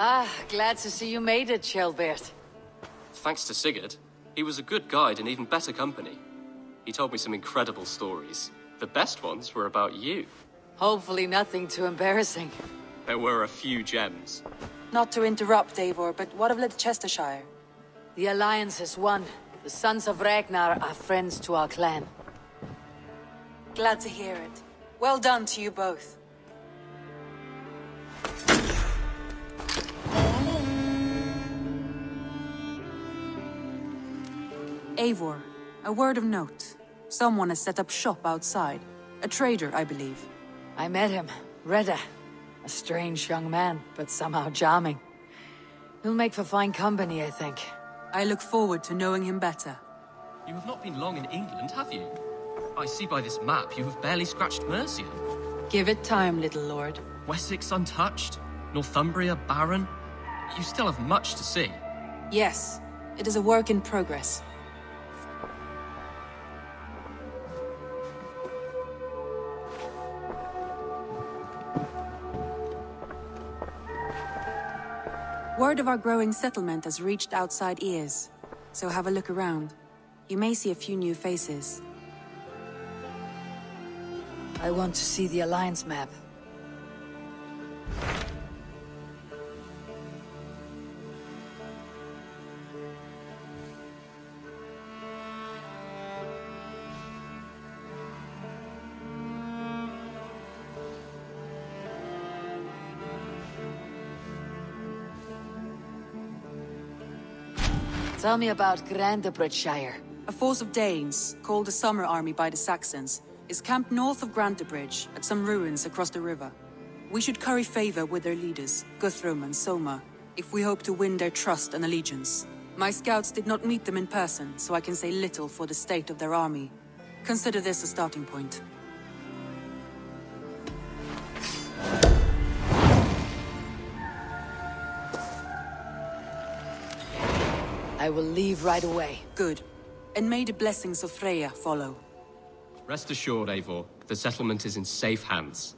Ah, glad to see you made it, Ceolbert. Thanks to Sigurd. He was a good guide and even better company. He told me some incredible stories. The best ones were about you. Hopefully nothing too embarrassing. There were a few gems. Not to interrupt, Eivor, but what of Ledecestrescire? The Alliance has won. The Sons of Ragnar are friends to our clan. Glad to hear it. Well done to you both. Eivor, a word of note. Someone has set up shop outside. A trader, I believe. I met him, Reda. A strange young man, but somehow charming. He'll make for fine company, I think. I look forward to knowing him better. You have not been long in England, have you? I see by this map you have barely scratched Mercia. Give it time, little lord. Wessex untouched, Northumbria barren. You still have much to see. Yes, it is a work in progress. Word of our growing settlement has reached outside ears, so have a look around. You may see a few new faces. I want to see the Alliance map. Tell me about Grantebridgescire. A force of Danes, called the Summer Army by the Saxons, is camped north of Grantebridge at some ruins across the river. We should curry favor with their leaders, Guthrum and Soma, if we hope to win their trust and allegiance. My scouts did not meet them in person, so I can say little for the state of their army. Consider this a starting point. I will leave right away. Good. And may the blessings of Freya follow. Rest assured, Eivor, the settlement is in safe hands.